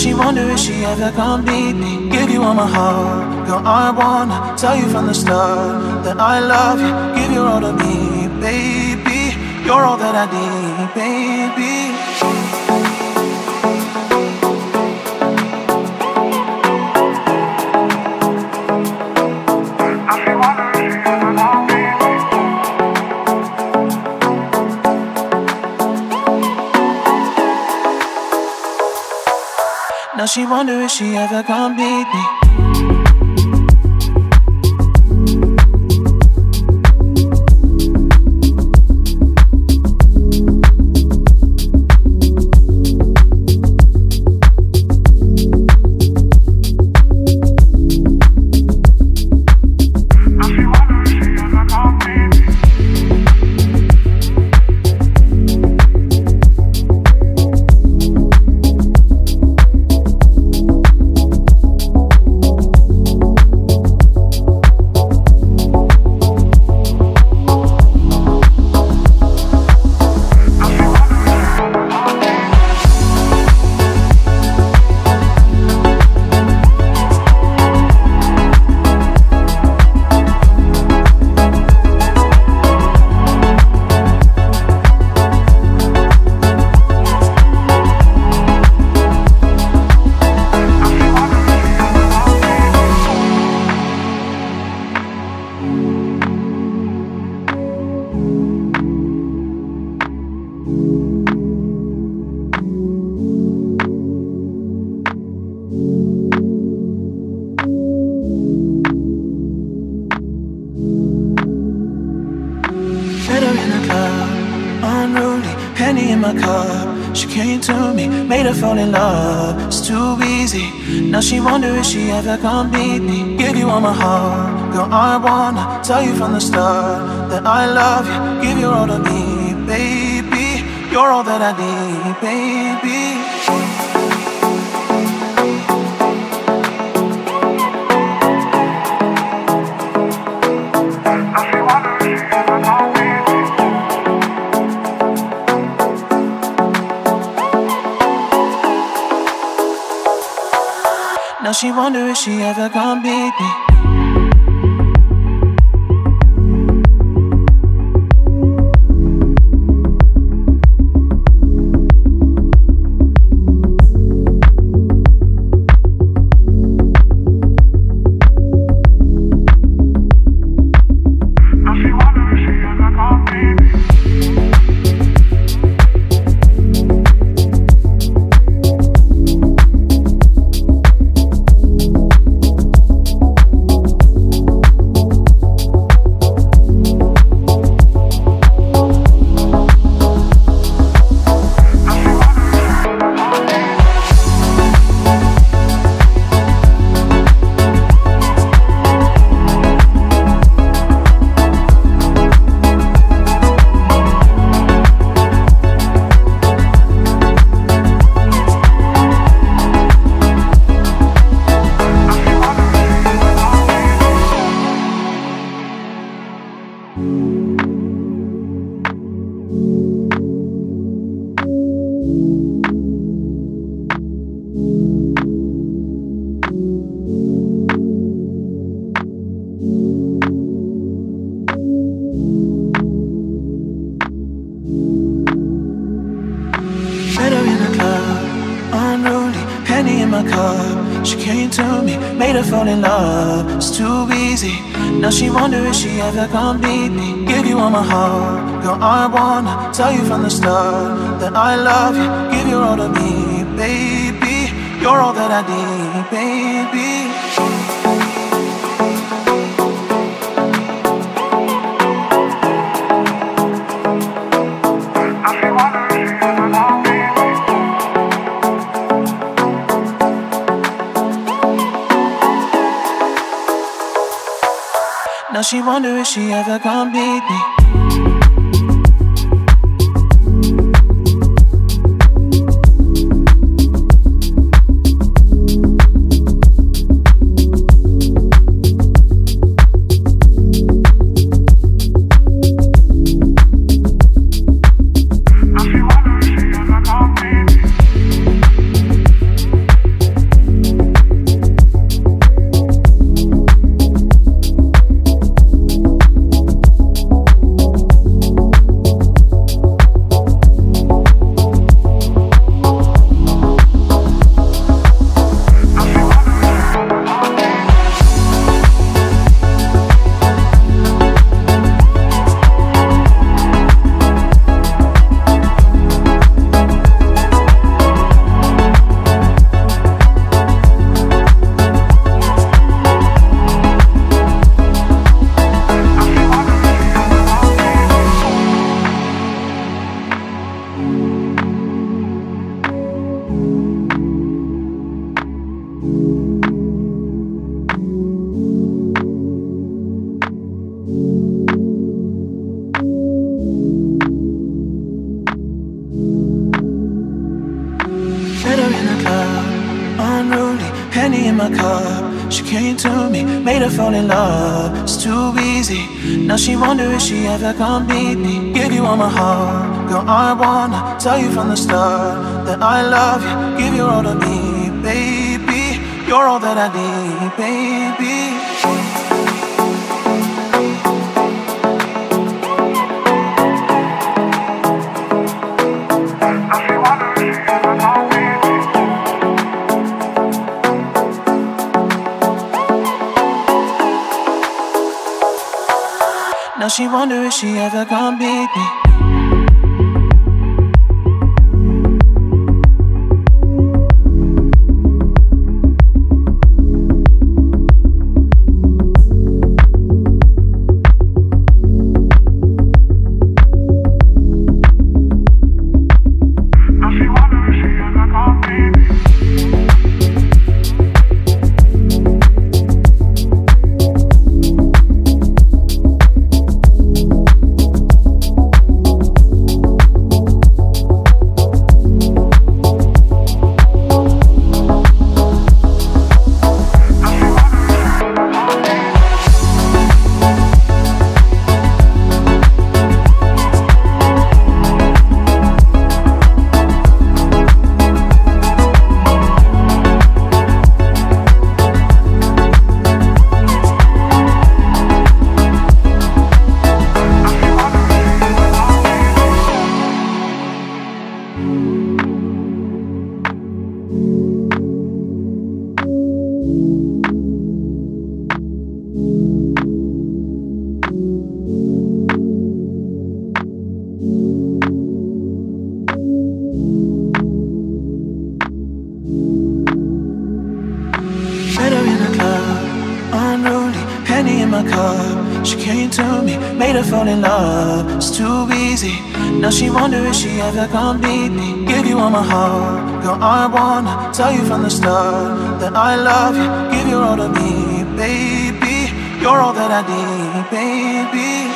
she wonder if she ever gonna beat me. Give you all my heart, girl. I wanna tell you from the start that I love you. Give you all to me, baby. You're all that I need, baby. She wonder if she ever gonna beat me. Fall in love. It's too easy. Now she wonder if she ever gonna beat me. Give you all my heart, girl. I wanna tell you from the start that I love you. Give you all to me, baby. You're all that I need, baby. Now she wonder if she ever gonna beat me. She came to me, made her fall in love. It's too easy. Now she wonder if she ever gonna beat me. Give you all my heart, girl. I wanna tell you from the start that I love you. Give you all to me, baby. You're all that I need, baby. Now she wonder if she ever gonna beat me. Fall in love. It's too easy. Now she wonder if she ever gonna beat me. Give you all my heart, girl. I wanna tell you from the start that I love you. Give you all to me, baby. You're all that I need, baby. She wonder if she ever gonna beat me. Never gonna beat me. Give you all my heart, girl. I wanna tell you from the start that I love you. Give you all to me, baby. You're all that I need, baby.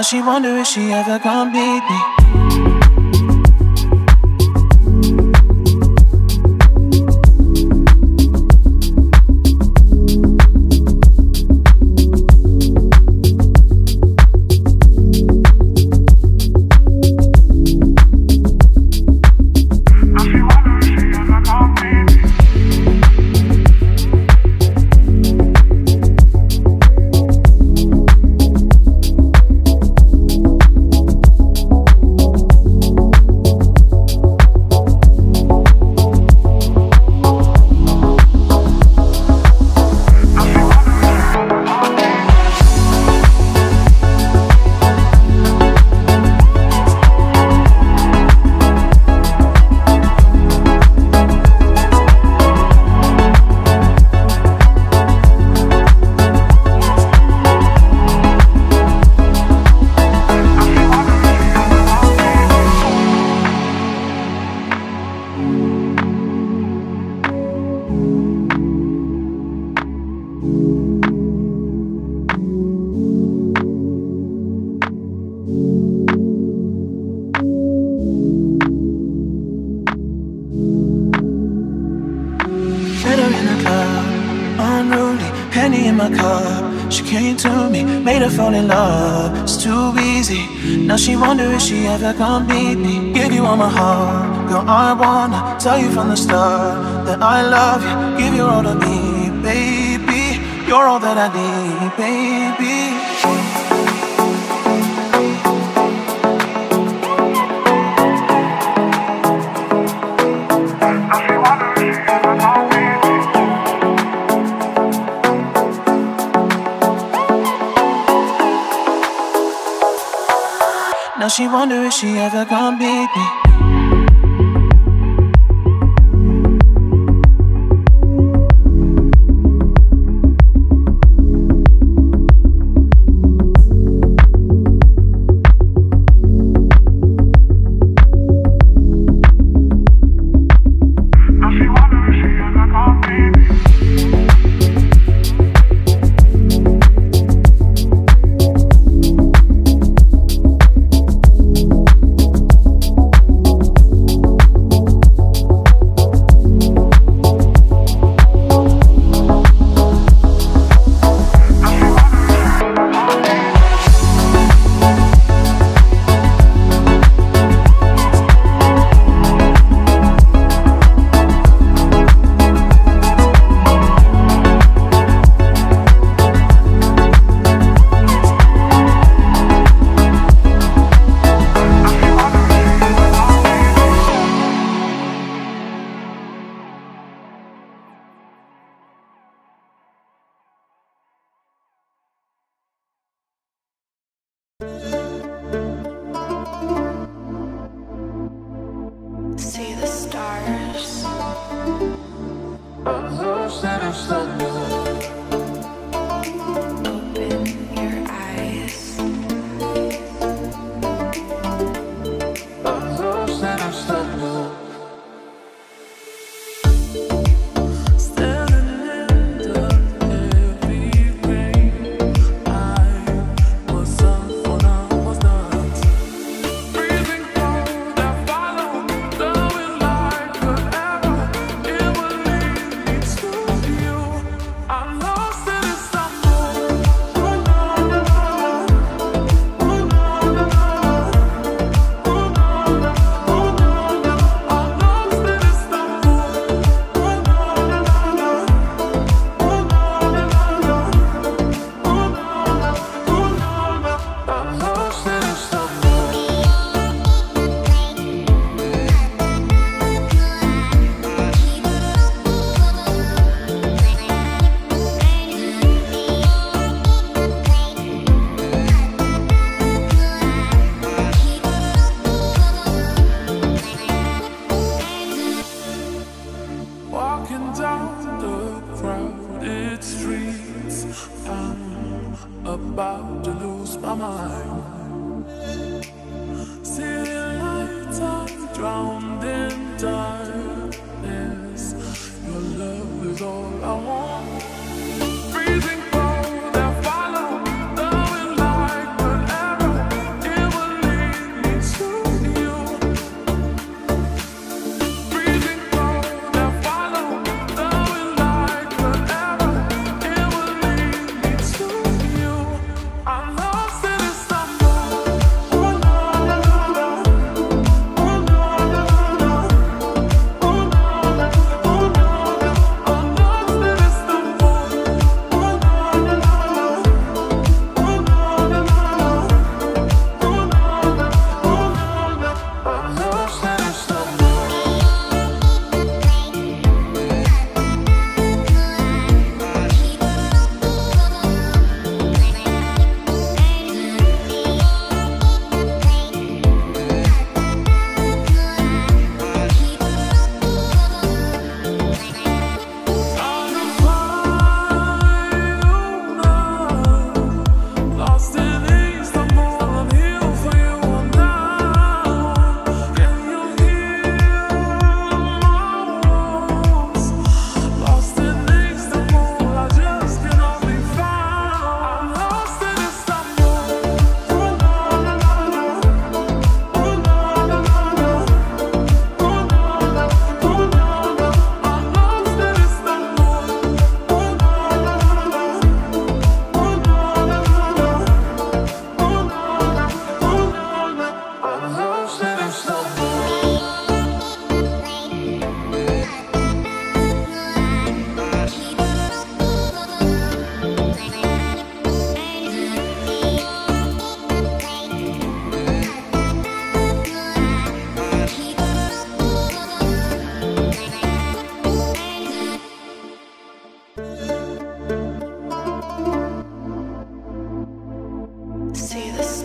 Now she wonder if she ever gonna beat me she came to me, made her fall in love It's too easy Now she wonder if she ever gonna beat me. Give you all my heart, girl. I wanna tell you from the start that I love you. Give you all to me, baby. You're all that I need, baby. She wonder if she ever gonna beat me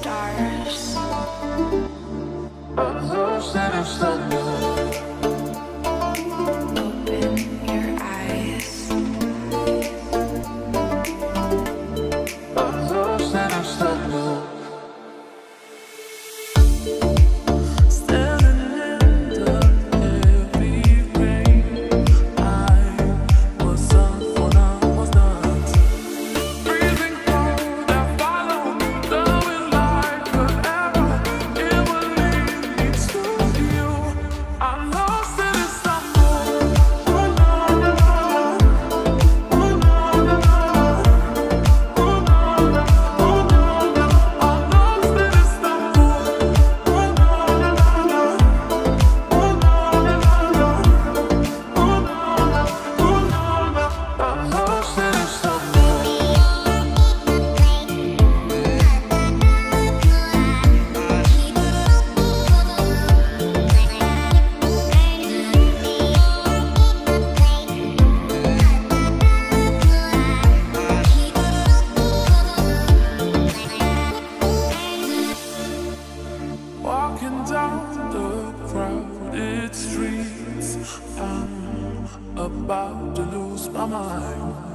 drowned in darkness. Your love to lose my want.